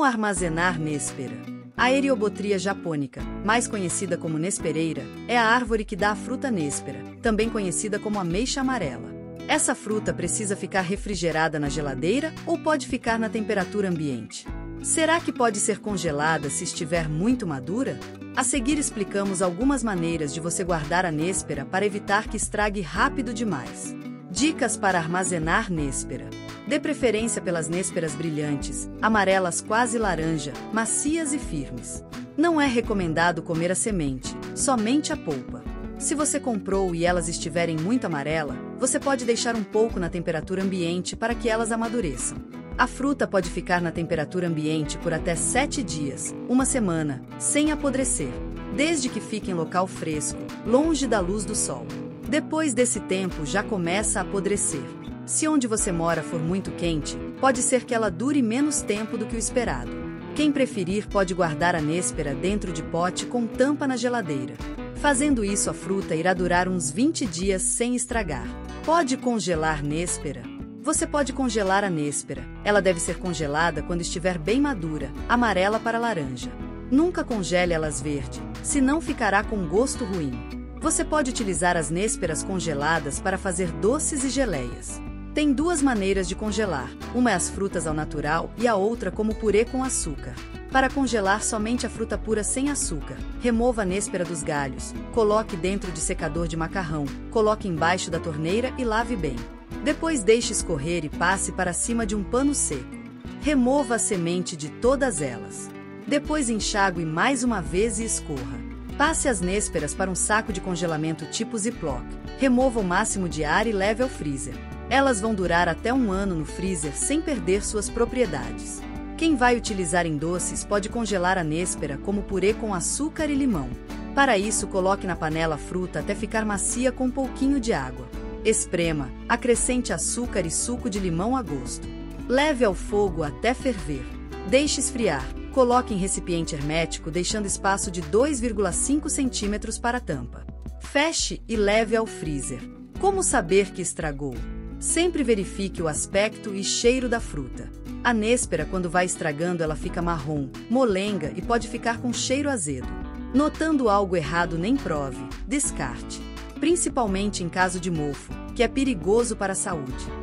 Como armazenar néspera? A Eriobotria japônica, mais conhecida como nespereira, é a árvore que dá a fruta néspera, também conhecida como ameixa amarela. Essa fruta precisa ficar refrigerada na geladeira ou pode ficar na temperatura ambiente? Será que pode ser congelada se estiver muito madura? A seguir explicamos algumas maneiras de você guardar a néspera para evitar que estrague rápido demais. Dicas para armazenar néspera. Dê preferência pelas nésperas brilhantes, amarelas quase laranja, macias e firmes. Não é recomendado comer a semente, somente a polpa. Se você comprou e elas estiverem muito amarela, você pode deixar um pouco na temperatura ambiente para que elas amadureçam. A fruta pode ficar na temperatura ambiente por até 7 dias, uma semana, sem apodrecer, desde que fique em local fresco, longe da luz do sol. Depois desse tempo já começa a apodrecer. Se onde você mora for muito quente, pode ser que ela dure menos tempo do que o esperado. Quem preferir pode guardar a néspera dentro de pote com tampa na geladeira. Fazendo isso, a fruta irá durar uns 20 dias sem estragar. Pode congelar néspera? Você pode congelar a néspera. Ela deve ser congelada quando estiver bem madura, amarela para laranja. Nunca congele elas verde, senão ficará com gosto ruim. Você pode utilizar as nésperas congeladas para fazer doces e geleias. Tem duas maneiras de congelar: uma é as frutas ao natural e a outra como purê com açúcar. Para congelar somente a fruta pura sem açúcar, remova a néspera dos galhos, coloque dentro de secador de macarrão, coloque embaixo da torneira e lave bem. Depois deixe escorrer e passe para cima de um pano seco. Remova a semente de todas elas. Depois enxague mais uma vez e escorra. Passe as nésperas para um saco de congelamento tipo Ziploc. Remova o máximo de ar e leve ao freezer. Elas vão durar até um ano no freezer sem perder suas propriedades. Quem vai utilizar em doces pode congelar a néspera como purê com açúcar e limão. Para isso, coloque na panela a fruta até ficar macia com um pouquinho de água. Esprema, acrescente açúcar e suco de limão a gosto. Leve ao fogo até ferver. Deixe esfriar. Coloque em recipiente hermético, deixando espaço de 2,5 centímetros para a tampa. Feche e leve ao freezer. Como saber que estragou? Sempre verifique o aspecto e cheiro da fruta. A néspera, quando vai estragando, ela fica marrom, molenga e pode ficar com cheiro azedo. Notando algo errado, nem prove, descarte. Principalmente em caso de mofo, que é perigoso para a saúde.